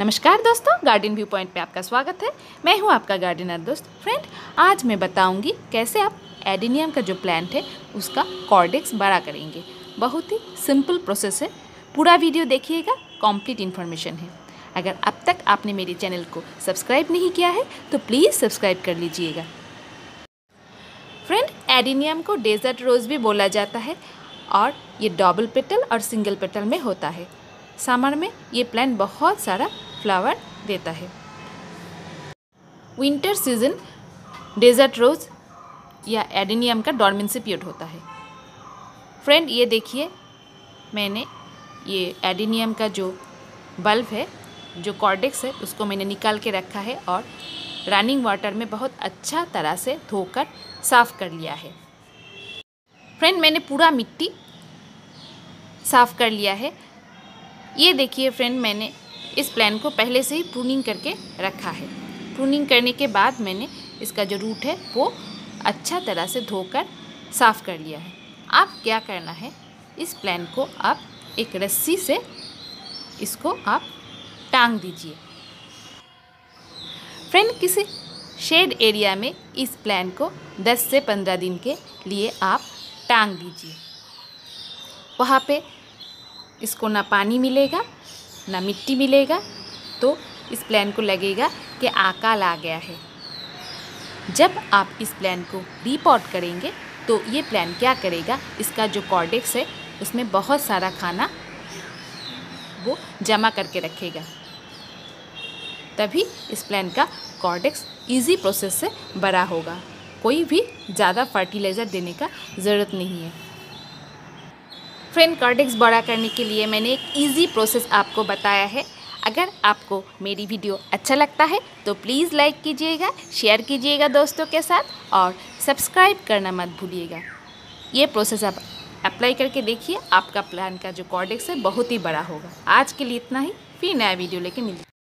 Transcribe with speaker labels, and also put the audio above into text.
Speaker 1: नमस्कार दोस्तों garden view point पे आपका स्वागत है। मैं हूँ आपका गार्डनर दोस्त फ्रेंड आज मैं बताऊँगी कैसे आप एडिनियम का जो प्लांट है, उसका कॉर्डेक्स बड़ा करेंगे। बहुत ही सिंपल प्रोसेस है। पूरा वीडियो देखिएगा कंप्लीट इन्फॉर्मेशन है। अगर अब तक आपने मेरे चैनल को सब्सक्राइब नहीं किया है तो प्लीज़ सब्सक्राइब कर लीजिएगा। फ्रेंड एडिनियम को डेजर्ट रोज़ भी बोला जाता है और ये डबल पेटल और सिंगल पेटल में होता है। समर में ये प्लांट बहुत सारा फ्लावर देता है। विंटर सीज़न डेजर्ट रोज़ या एडिनियम का डॉर्मेंसी पीरियड होता है। फ्रेंड ये देखिए, मैंने ये एडिनियम का जो बल्ब है, जो कॉर्डेक्स है, उसको मैंने निकाल के रखा है और रनिंग वाटर में बहुत अच्छा तरह से धोकर साफ़ कर लिया है। फ्रेंड मैंने पूरा मिट्टी साफ़ कर लिया है। ये देखिए फ्रेंड मैंने इस प्लान को पहले से ही प्रूनिंग करके रखा है। प्रूनिंग करने के बाद मैंने इसका जो रूट है, वो अच्छा तरह से धोकर साफ़ कर लिया है। आप क्या करना है? इस प्लान को आप एक रस्सी से इसको आप टांग दीजिए। फ्रेंड किसी शेड एरिया में इस प्लान को 10 से 15 दिन के लिए आप टांग दीजिए। वहाँ पे इसको ना पानी मिलेगा ना मिट्टी मिलेगा तो इस प्लान को लगेगा कि आकाल आ गया है। जब आप इस प्लान को रीपॉट करेंगे तो ये प्लान क्या करेगा? इसका जो कॉर्डेक्स है, उसमें बहुत सारा खाना वो जमा करके रखेगा। तभी इस प्लान का कॉर्डेक्स इजी प्रोसेस से बड़ा होगा। कोई भी ज़्यादा फर्टिलाइज़र देने का ज़रूरत नहीं है। फ्रेंड कार्डिक्स बड़ा करने के लिए मैंने एक ईजी प्रोसेस आपको बताया है। अगर आपको मेरी वीडियो अच्छा लगता है तो प्लीज़ लाइक कीजिएगा शेयर कीजिएगा दोस्तों के साथ और सब्सक्राइब करना मत भूलिएगा। ये प्रोसेस आप अप्लाई करके देखिए, आपका प्लान का जो कॉर्डिक्स है, बहुत ही बड़ा होगा। आज के लिए इतना ही। फिर नया वीडियो लेके मिलते